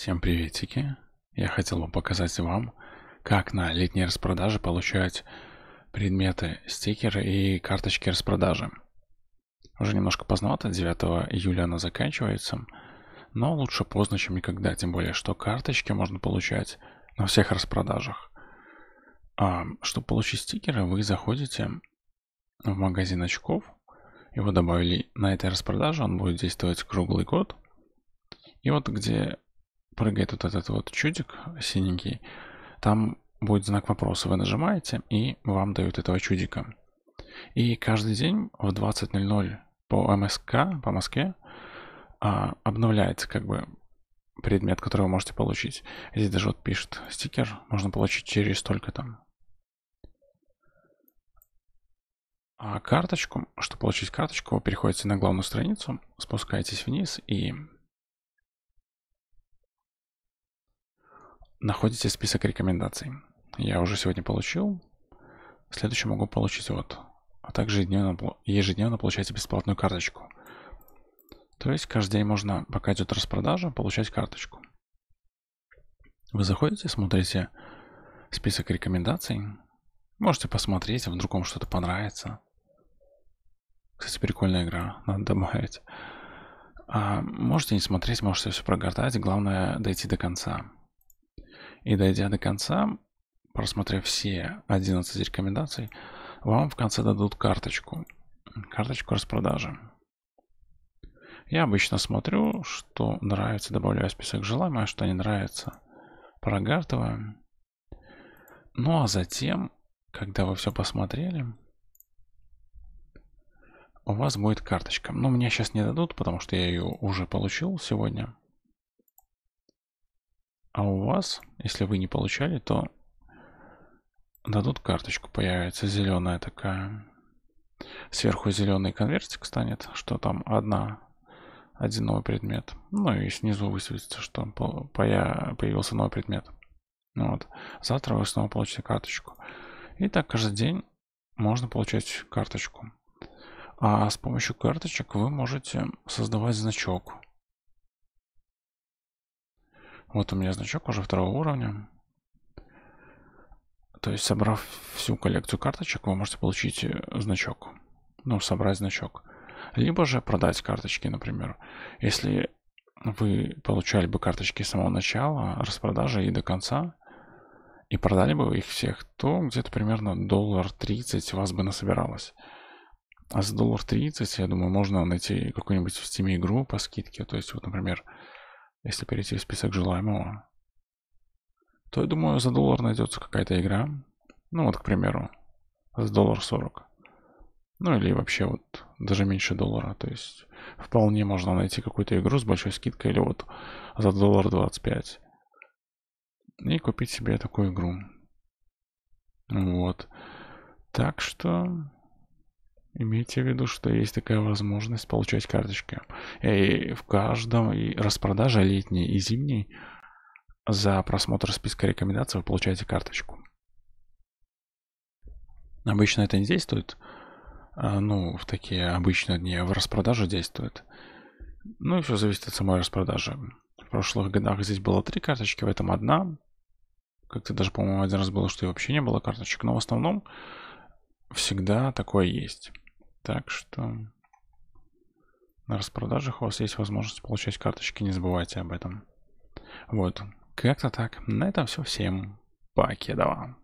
Всем приветики! Я хотел бы показать вам, как на летней распродаже получать предметы, стикеры и карточки распродажи. Уже немножко поздновато, 9 июля она заканчивается, но лучше поздно, чем никогда, тем более, что карточки можно получать на всех распродажах. А, чтобы получить стикеры, вы заходите в магазин очков, его добавили на этой распродаже, он будет действовать круглый год. И вот где прыгает вот этот вот чудик синенький, там будет знак вопроса. Вы нажимаете, и вам дают этого чудика. И каждый день в 20.00 по МСК, по Москве, а, обновляется как бы предмет, который вы можете получить. Здесь даже вот пишет стикер, можно получить через столько там. А карточку, чтобы получить карточку, вы переходите на главную страницу, спускаетесь вниз и находите список рекомендаций. Я уже сегодня получил. Следующий могу получить вот. А также ежедневно, ежедневно получаете бесплатную карточку. То есть каждый день можно, пока идет распродажа, получать карточку. Вы заходите, смотрите список рекомендаций. Можете посмотреть, вдруг вам что-то понравится. Кстати, прикольная игра, надо добавить. А можете не смотреть, можете все прогортать. Главное дойти до конца. И дойдя до конца, просмотрев все 11 рекомендаций, вам в конце дадут карточку. Карточку распродажи. Я обычно смотрю, что нравится, добавляю список желаемого, что не нравится, прогартываю. Ну а затем, когда вы все посмотрели, у вас будет карточка. Но мне сейчас не дадут, потому что я ее уже получил сегодня. А у вас, если вы не получали, то дадут карточку, появится зеленая такая. Сверху зеленый конвертик станет, что там одна, один новый предмет. Ну и снизу высветится, что появился новый предмет. Ну вот. Завтра вы снова получите карточку. И так каждый день можно получать карточку. А с помощью карточек вы можете создавать значок. Вот у меня значок уже второго уровня. То есть, собрав всю коллекцию карточек, вы можете получить э, значок. Ну, собрать значок. Либо же продать карточки, например. Если вы получали бы карточки с самого начала, распродажи и до конца, и продали бы их всех, то где-то примерно доллар 30 у вас бы насобиралось. А за доллар 30, я думаю, можно найти какую-нибудь в Steam игру по скидке. То есть, вот, например, если перейти в список желаемого, то, я думаю, за доллар найдется какая-то игра. Ну, вот, к примеру, за доллар 40. Ну, или вообще вот даже меньше доллара. То есть, вполне можно найти какую-то игру с большой скидкой или вот за доллар 25. И купить себе такую игру. Вот. Так что Имейте в виду, что есть такая возможность получать карточки. И в каждом и распродаже летней и зимней за просмотр списка рекомендаций вы получаете карточку. Обычно это не действует. А, ну, в такие обычные дни в распродаже действует. Ну и все зависит от самой распродажи. В прошлых годах здесь было три карточки, в этом одна. Как-то даже, по-моему, один раз было, что и вообще не было карточек. Но в основном всегда такое есть. Так что на распродажах у вас есть возможность получать карточки, не забывайте об этом. Вот, как-то так. На этом все. Всем покедова.